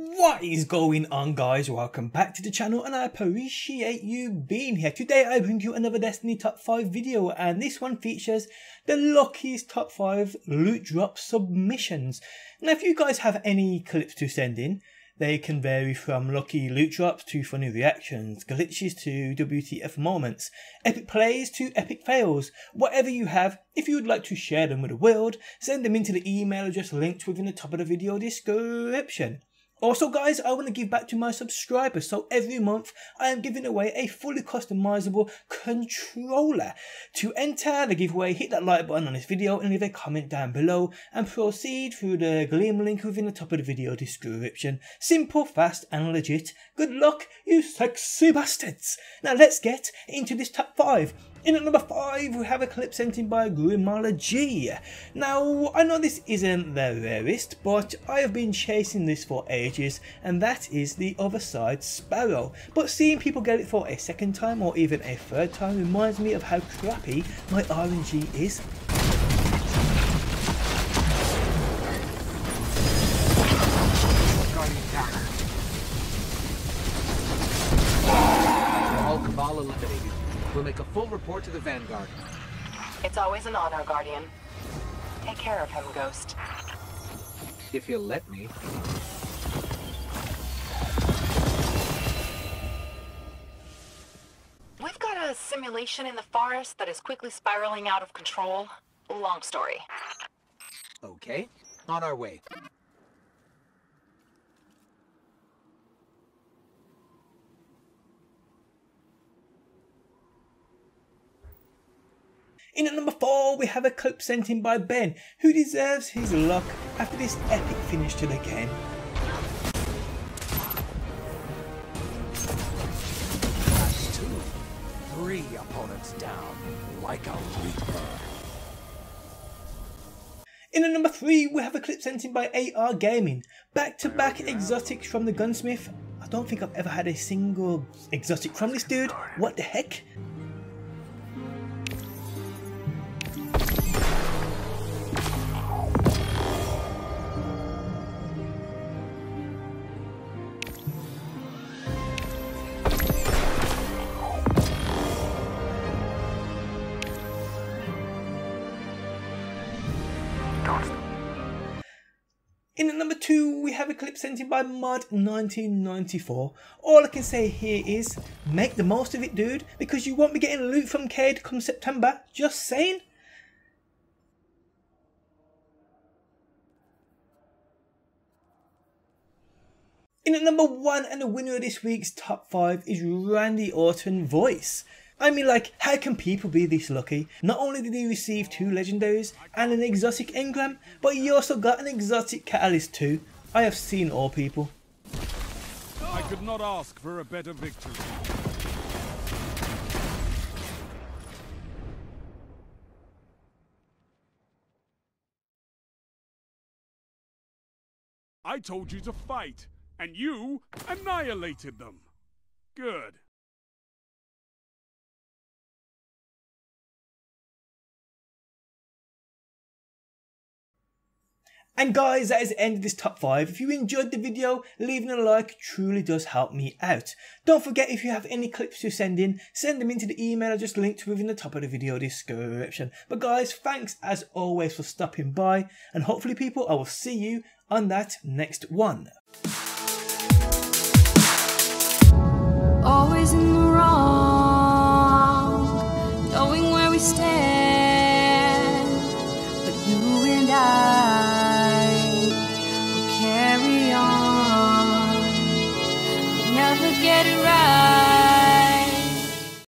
What is going on guys? Welcome back to the channel and I appreciate you being here. Today I bring you another Destiny top 5 video and this one features the luckiest top 5 loot drop submissions. Now if you guys have any clips to send in, they can vary from lucky loot drops to funny reactions, glitches to WTF moments, epic plays to epic fails. Whatever you have, if you would like to share them with the world, send them into the email address linked within the top of the video description. Also guys, I want to give back to my subscribers, so every month I am giving away a fully customizable controller. To enter the giveaway, hit that like button on this video and leave a comment down below and proceed through the Gleam link within the top of the video description. Simple, fast and legit. Good luck, you sexy bastards! Now let's get into this top 5. In at number 5 we have a clip sent in by Grimology. Now I know this isn't the rarest but I have been chasing this for ages and that is the other side Sparrow. But seeing people get it for a second time or even a third time reminds me of how crappy my RNG is. We'll make a full report to the Vanguard. It's always an honor, Guardian. Take care of him, Ghost. If you'll let me. We've got a simulation in the forest that is quickly spiraling out of control. Long story. Okay, on our way. In at number 4 we have a clip sent in by Ben who deserves his luck after this epic finish to the game. That's two. Three opponents down, like a reaper. In at number 3 we have a clip sent in by AR Gaming. Back to back exotics from the gunsmith. I don't think I've ever had a single exotic from this dude. What the heck? In at number 2 we have a clip sent in by Mud 1994. All I can say here is make the most of it dude because you won't be getting loot from Cayde come September. Just saying. In at number 1 and the winner of this week's top 5 is Randy Orton Voice. I mean like, how can people be this lucky? Not only did he receive two legendaries and an exotic engram, but he also got an exotic catalyst too. I have seen all people. I could not ask for a better victory. I told you to fight, and you annihilated them. Good. And guys, that is the end of this top 5. If you enjoyed the video, leaving a like truly does help me out. Don't forget if you have any clips to send in, send them into the email I just linked within the top of the video description. But guys, thanks as always for stopping by, and hopefully people, I will see you on that next one.